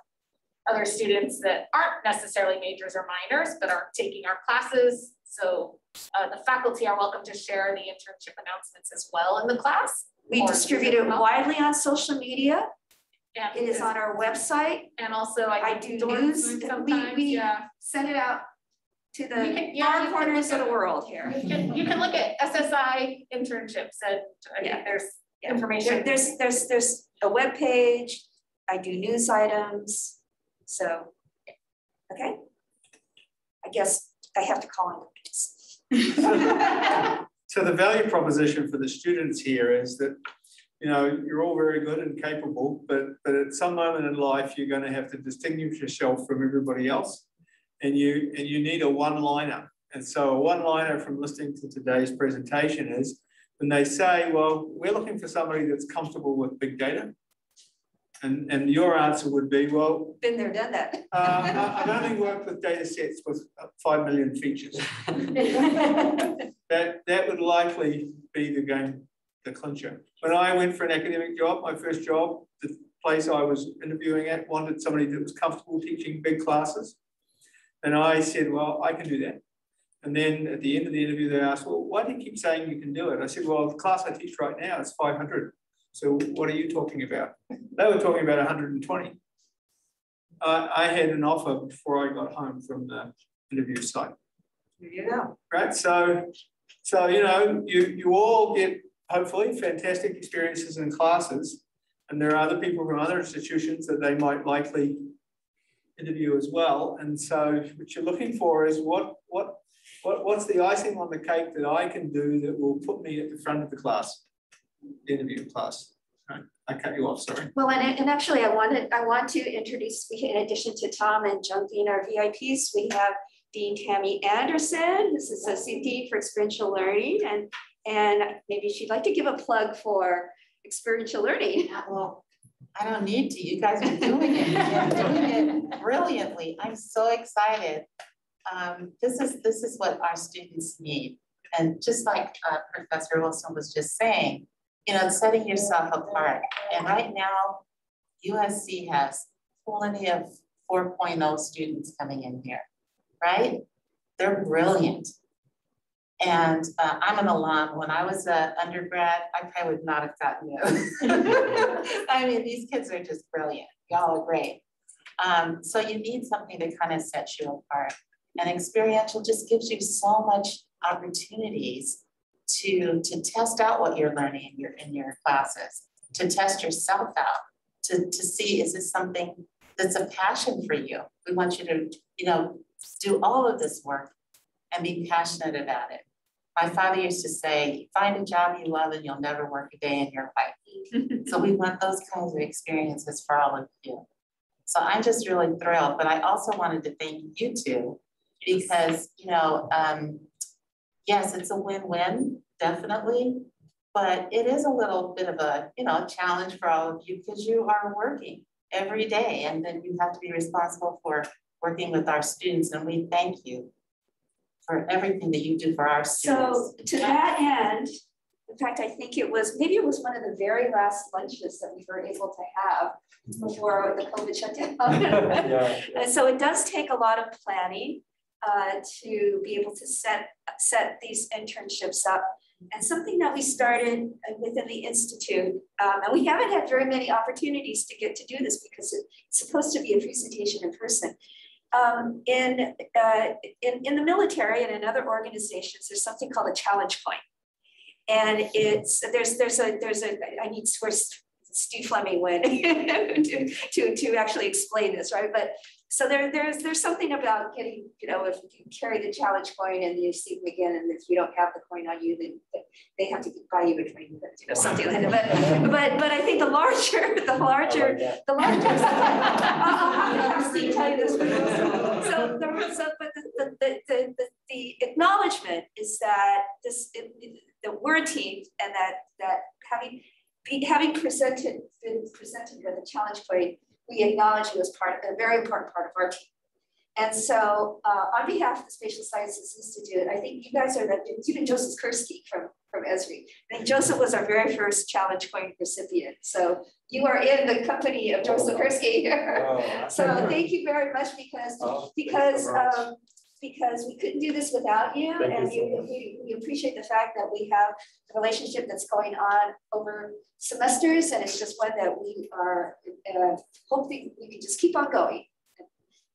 other students that aren't necessarily majors or minors, but are taking our classes, so uh, the faculty are welcome to share the internship announcements as well in the class. we distribute it widely on social media. And It is on our website. And also I I do do news, we- we- yeah. Send it out to You the can- yeah, far corners look of the world here. You can, you can look at SSI internships and I Yeah. think there's Yeah. information. There- There's, there's, there's a web page. I do news items, so, okay? I guess I have to call in cookies. So the value proposition for the students here is that, you know, you're all very good and capable, but, but at some moment in life, you're gonna have to distinguish yourself from everybody else. And you, and you need a one-liner. And so a one-liner from listening to today's presentation is, when they say, well, we're looking for somebody that's comfortable with big data. And, and your answer would be, well, Been there, done that. uh, I've only worked with data sets with five million features. That, that would likely be the game, the clincher. When I went for an academic job, my first job, the place I was interviewing at wanted somebody that was comfortable teaching big classes. And I said, well, I can do that. And then at the end of the interview, they asked, well, why do you keep saying you can do it? I said, well, the class I teach right now is five hundred. So what are you talking about? They were talking about hundred and twenty. I, I had an offer before I got home from the interview site go. right? So, so, you know, you, you all get hopefully fantastic experiences in classes. And there are other people from other institutions that they might likely interview as well. And so what you're looking for is what, what, what, what's the icing on the cake that I can do that will put me at the front of the class, the interview class. Right? I cut you off, sorry. Well, and, and actually I wanted, I want to introduce, we in addition to Tom and John being our VIPs, we have Dean Tammy Anderson, this is Associate Dean for Experiential Learning, and, and maybe she'd like to give a plug for experiential learning. Yeah, Well, I don't need to, you guys are doing it, you're doing it brilliantly, I'm so excited. Um, this is, this is what our students need, and just like uh, Professor Wilson was just saying, you know, setting yourself apart, and right now, USC has plenty of 4.0 students coming in here, right? They're brilliant. And uh, I'm an alum. When I was an undergrad, I probably would not have gotten this. I mean, these kids are just brilliant. Y'all are great. Um, so you need something that kind of sets you apart. And experiential just gives you so much opportunities to, to test out what you're learning in your, in your classes, to test yourself out, to, to see is this something that's a passion for you. We want you to, you know, do all of this work and be passionate about it. My father used to say, find a job you love and you'll never work a day in your life. So we want those kinds of experiences for all of you. So I'm just really thrilled, but I also wanted to thank you two because, you know, um, yes, it's a win-win, definitely. But it is a little bit of a, you know, challenge for all of you because you are working every day and then you have to be responsible for working with our students and we thank you for everything that you do for our students. So to that end, in fact, I think it was, maybe it was one of the very last lunches that we were able to have before the COVID shutdown. Yeah. And so it does take a lot of planning. uh, to be able to set, set these internships up. And something that we started within the Institute, um, and we haven't had very many opportunities to get to do this because it's supposed to be a presentation in person. Um, in, uh, in, in the military and in other organizations, there's something called a challenge coin. And it's, there's, there's a, there's a, I need where Steve Fleming went to, to, to actually explain this, right? But so there, there's, there's something about getting, you know, if you carry the challenge coin and you see them again, and if you don't have the coin on you, then they have to buy you a drink, you know, something like that. But, but, but I think the larger, the larger, the larger, I'll have Steve tell you this. So, the, so but the, the, the, the, the acknowledgement is that this, it, that we're a team and that, that having, be, having presented, been presented with a challenge coin we acknowledge you as part, a very important part of our team. And so uh, on behalf of the Spatial Sciences Institute, I think you guys are the, even Joseph Kerski from, from Esri. I think Joseph was our very first challenge coin recipient. So you are in the company of Joseph Kerski. Oh. so thank you very much because, oh, because um, because we couldn't do this without you. Thank and you so we, we appreciate the fact that we have a relationship that's going on over semesters. And it's just one that we are uh, hoping we can just keep on going.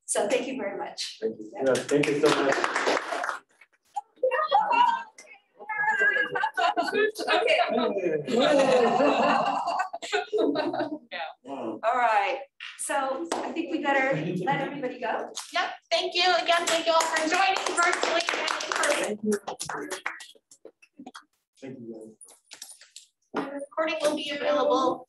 So thank you very much. Thank you, yeah, thank you so much. okay. All right. So I think we better let everybody go. Yep. Thank you again. Thank you all for joining virtually and in person. Thank you. The recording will be available